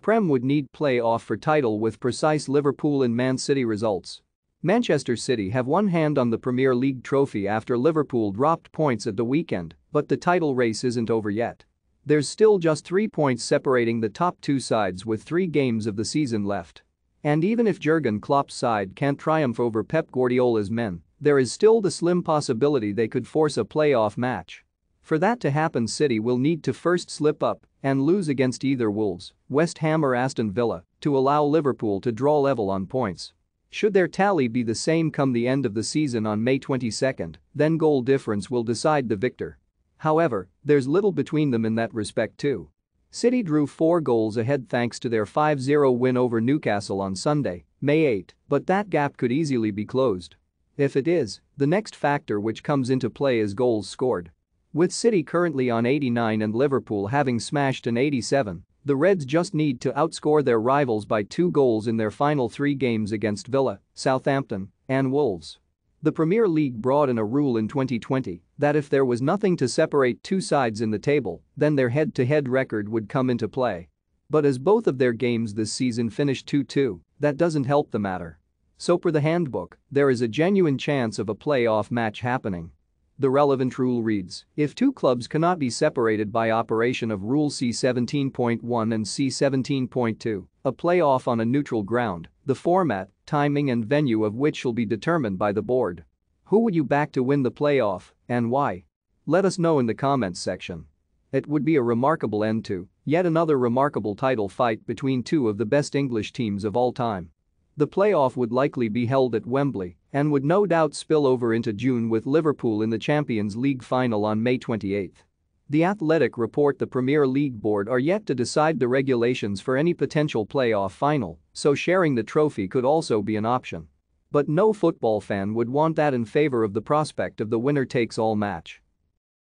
Prem would need play-off for title with precise Liverpool and Man City results. Manchester City have one hand on the Premier League trophy after Liverpool dropped points at the weekend, but the title race isn't over yet. There's still just three points separating the top two sides with three games of the season left. And even if Jurgen Klopp's side can't triumph over Pep Guardiola's men, there is still the slim possibility they could force a playoff match. For that to happen City will need to first slip up and lose against either Wolves, West Ham or Aston Villa to allow Liverpool to draw level on points. Should their tally be the same come the end of the season on May 22, then goal difference will decide the victor. However, there's little between them in that respect too. City drew four goals ahead thanks to their 5-0 win over Newcastle on Sunday, May 8, but that gap could easily be closed. If it is, the next factor which comes into play is goals scored. With City currently on 89 and Liverpool having smashed an 87, the Reds just need to outscore their rivals by two goals in their final three games against Villa, Southampton, and Wolves. The Premier League brought in a rule in 2020 that if there was nothing to separate two sides in the table, then their head-to-head -head record would come into play. But as both of their games this season finished 2-2, that doesn't help the matter. So per the handbook, there is a genuine chance of a playoff match happening. The relevant rule reads, if two clubs cannot be separated by operation of Rule C17.1 and C17.2, a playoff on a neutral ground, the format, timing and venue of which shall be determined by the board. Who would you back to win the playoff and why? Let us know in the comments section. It would be a remarkable end to yet another remarkable title fight between two of the best English teams of all time. The playoff would likely be held at Wembley and would no doubt spill over into June with Liverpool in the Champions League final on May 28. The Athletic report the Premier League board are yet to decide the regulations for any potential playoff final, so sharing the trophy could also be an option. But no football fan would want that in favor of the prospect of the winner-takes-all match.